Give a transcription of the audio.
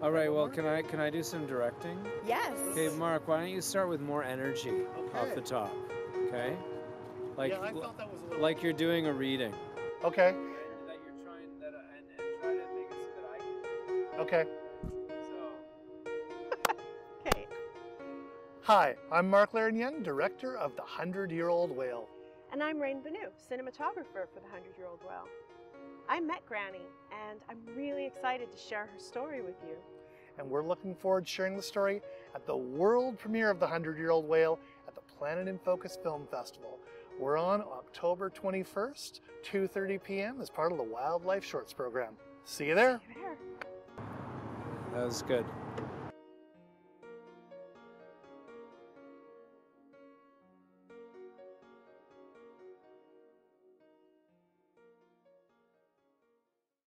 All right. Well, can I can I do some directing? Yes. Okay, Mark. Why don't you start with more energy off the top? Okay. Like yeah, I thought that was a like you're doing a reading. Okay. That you're trying that uh, and, and try to make it so that I can. Okay. Okay. Hi, I'm Mark Leiren-Young, director of The Hundred Year Old Whale. And I'm Rayne Benu, cinematographer for The Hundred Year Old Whale. I met Granny, and I'm really excited to share her story with you. And we're looking forward to sharing the story at the world premiere of The Hundred Year Old Whale at the Planet in Focus Film Festival. We're on October 21st, 2.30 p.m. as part of the Wildlife Shorts program. See you there. There. That was good.